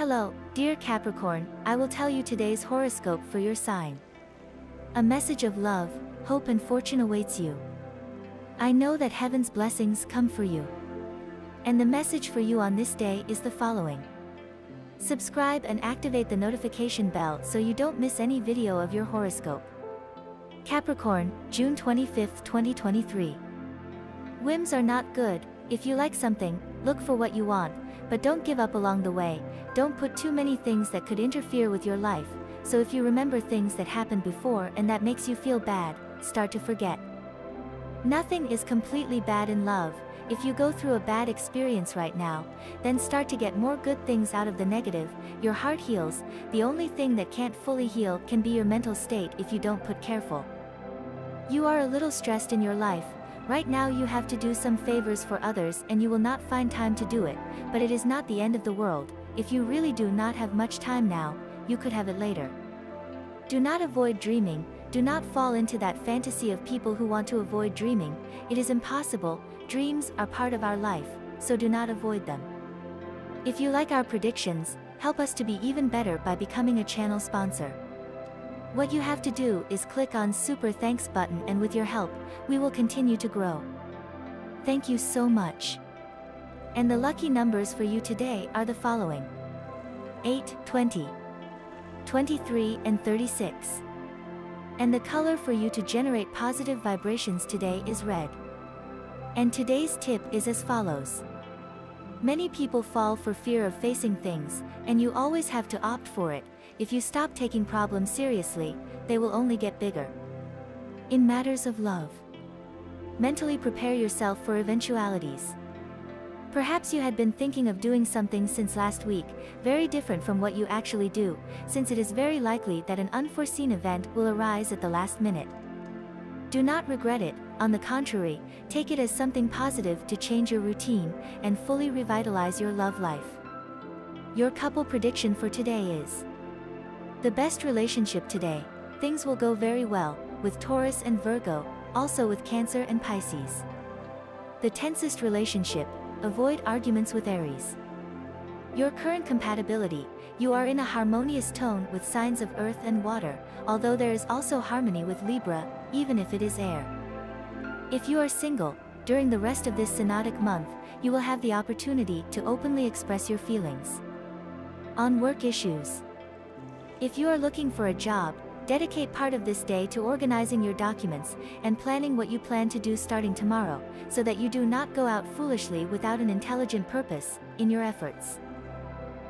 Hello, dear Capricorn, I will tell you today's horoscope for your sign. A message of love, hope and fortune awaits you. I know that heaven's blessings come for you. And the message for you on this day is the following. Subscribe and activate the notification bell so you don't miss any video of your horoscope. Capricorn, June 25, 2023. Whims are not good, if you like something, look for what you want, but don't give up along the way, don't put too many things that could interfere with your life, so if you remember things that happened before and that makes you feel bad, start to forget. Nothing is completely bad in love, if you go through a bad experience right now, then start to get more good things out of the negative, your heart heals, the only thing that can't fully heal can be your mental state if you don't put careful. You are a little stressed in your life, right now you have to do some favors for others and you will not find time to do it, but it is not the end of the world, if you really do not have much time now, you could have it later. Do not avoid dreaming, do not fall into that fantasy of people who want to avoid dreaming, it is impossible, dreams are part of our life, so do not avoid them. If you like our predictions, help us to be even better by becoming a channel sponsor. What you have to do is click on super thanks button and with your help, we will continue to grow. Thank you so much. And the lucky numbers for you today are the following. 8, 20, 23 and 36. And the color for you to generate positive vibrations today is red. And today's tip is as follows. Many people fall for fear of facing things, and you always have to opt for it, if you stop taking problems seriously, they will only get bigger. In matters of love. Mentally prepare yourself for eventualities. Perhaps you had been thinking of doing something since last week, very different from what you actually do, since it is very likely that an unforeseen event will arise at the last minute. Do not regret it, on the contrary, take it as something positive to change your routine and fully revitalize your love life. Your couple prediction for today is The best relationship today, things will go very well, with Taurus and Virgo, also with Cancer and Pisces. The tensest relationship, Avoid arguments with Aries. Your current compatibility, you are in a harmonious tone with signs of earth and water, although there is also harmony with Libra, even if it is air. If you are single, during the rest of this synodic month, you will have the opportunity to openly express your feelings. On work issues. If you are looking for a job, Dedicate part of this day to organizing your documents and planning what you plan to do starting tomorrow, so that you do not go out foolishly without an intelligent purpose in your efforts.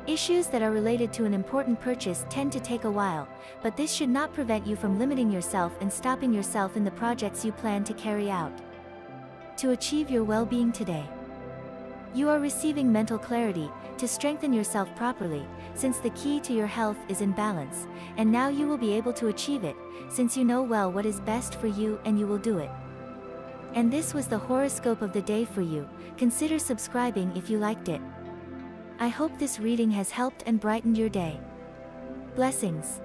Issues that are related to an important purchase tend to take a while, but this should not prevent you from limiting yourself and stopping yourself in the projects you plan to carry out. To achieve your well-being today. You are receiving mental clarity, to strengthen yourself properly, since the key to your health is in balance, and now you will be able to achieve it, since you know well what is best for you and you will do it. And this was the horoscope of the day for you, consider subscribing if you liked it. I hope this reading has helped and brightened your day. Blessings.